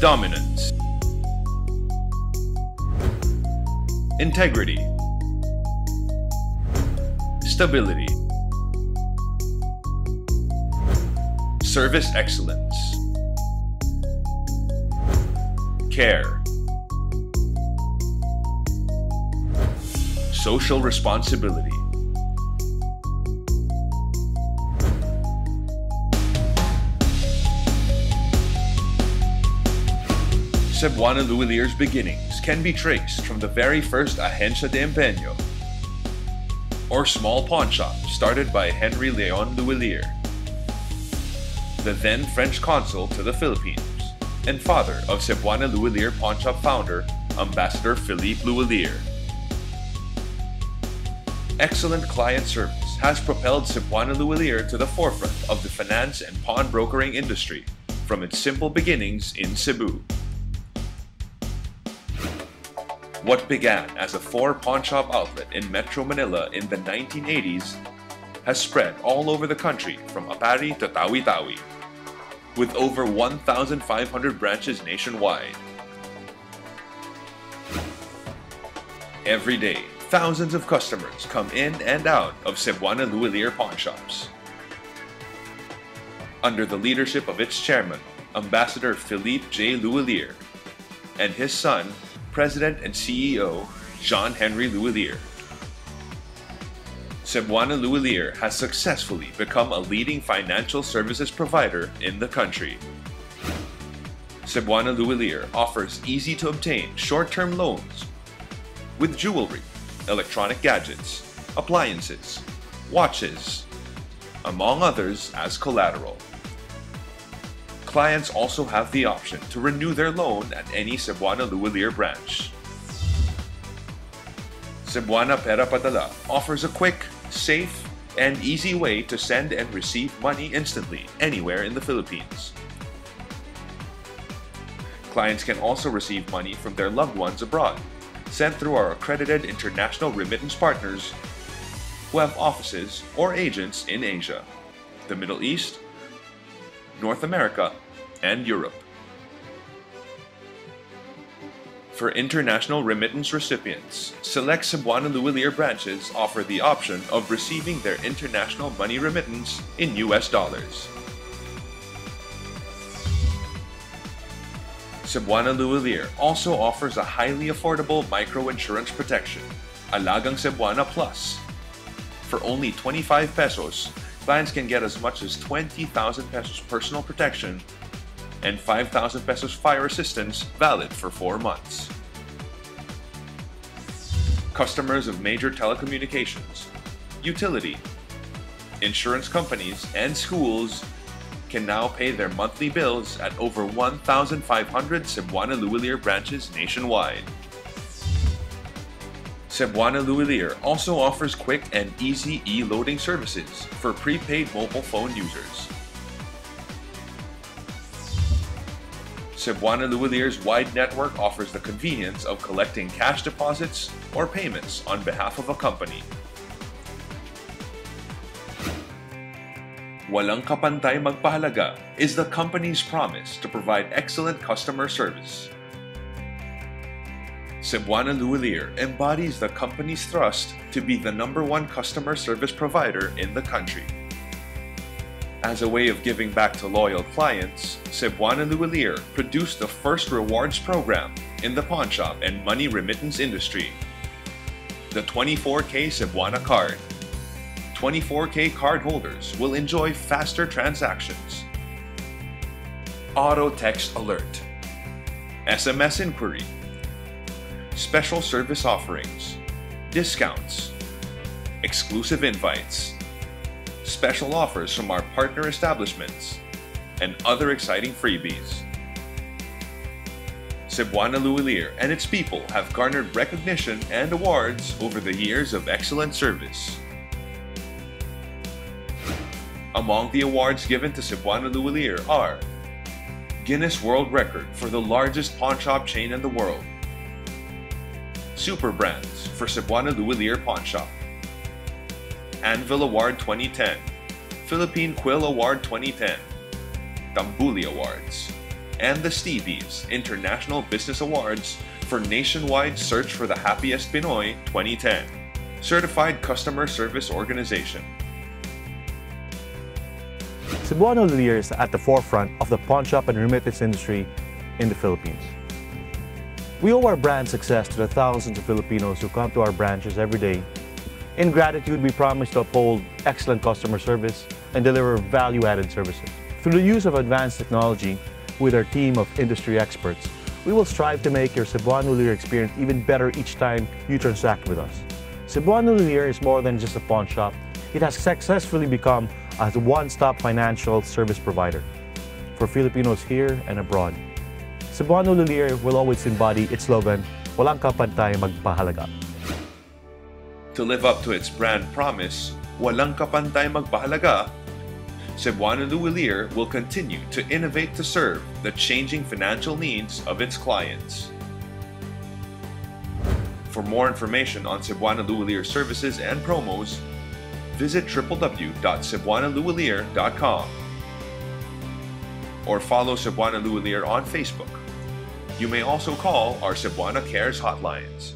Dominance. Integrity. Stability. Service excellence. Care. Social responsibility. Cebuana Lhuillier's beginnings can be traced from the very first Agencia de Empeño, or small pawn shop started by Henry Leon Lhuillier, the then French consul to the Philippines and father of Cebuana Lhuillier pawn shop founder, Ambassador Philippe Lhuillier. Excellent client service has propelled Cebuana Lhuillier to the forefront of the finance and pawn brokering industry from its simple beginnings in Cebu. What began as a four pawn shop outlet in Metro Manila in the 1980s has spread all over the country from Aparri to Tawi-Tawi, with over 1,500 branches nationwide. Every day, thousands of customers come in and out of Cebuana Lhuillier pawn shops. Under the leadership of its chairman, Ambassador Philippe J. Lhuillier, and his son, President and CEO John Henry Lhuillier. Cebuana Lhuillier has successfully become a leading financial services provider in the country. Cebuana Lhuillier offers easy to obtain short-term loans with jewelry, electronic gadgets, appliances, watches, among others as collateral. Clients also have the option to renew their loan at any Cebuana Lhuillier branch. Cebuana Pera Padala offers a quick, safe, and easy way to send and receive money instantly anywhere in the Philippines. Clients can also receive money from their loved ones abroad, sent through our accredited international remittance partners who have offices or agents in Asia, the Middle East, North America, and Europe. For international remittance recipients, select Cebuana Lhuillier branches offer the option of receiving their international money remittance in US dollars. Cebuana Lhuillier also offers a highly affordable micro-insurance protection, Alagang Cebuana Plus. For only 25 pesos, clients can get as much as 20,000 pesos personal protection and 5,000 pesos fire assistance valid for 4 months. Customers of major telecommunications, utility, insurance companies, and schools can now pay their monthly bills at over 1,500 Cebuana Lhuillier branches nationwide. Cebuana also offers quick and easy e-loading services for prepaid mobile phone users. Cebuana wide network offers the convenience of collecting cash deposits or payments on behalf of a company. Walang kapantay magpahalaga is the company's promise to provide excellent customer service. Cebuana Lhuillier embodies the company's thrust to be the number one customer service provider in the country. As a way of giving back to loyal clients, Cebuana Lhuillier produced the first rewards program in the pawn shop and money remittance industry. The 24K Cebuana card. 24K cardholders will enjoy faster transactions. Auto text alert. SMS inquiry. Special service offerings. Discounts. Exclusive invites special offers from our partner establishments, and other exciting freebies. Cebuana Lhuillier and its people have garnered recognition and awards over the years of excellent service. Among the awards given to Cebuana Lhuillier are Guinness World Record for the largest pawn shop chain in the world, Super Brands for Cebuana Lhuillier Pawn Shop, Anvil Award 2010, Philippine Quill Award 2010, Tambuli Awards, and the Stevies International Business Awards for Nationwide Search for the Happiest Pinoy 2010, Certified Customer Service Organization. Cebuana is at the forefront of the pawn shop and remittance industry in the Philippines. We owe our brand success to the thousands of Filipinos who come to our branches every day. In gratitude, we promise to uphold excellent customer service and deliver value-added services. Through the use of advanced technology, with our team of industry experts, we will strive to make your Cebuana Lhuillier experience even better each time you transact with us. Cebuana Lhuillier is more than just a pawn shop. It has successfully become a one-stop financial service provider for Filipinos here and abroad. Cebuana Lhuillier will always embody its slogan, Walang kapantay magpahalaga. To live up to its brand promise, Walang kapantay magpahalaga, Cebuana Lhuillier will continue to innovate to serve the changing financial needs of its clients. For more information on Cebuana Lhuillier services and promos, visit www.cebuanalhuillier.com or follow Cebuana Lhuillier on Facebook. You may also call our Cebuana Cares hotlines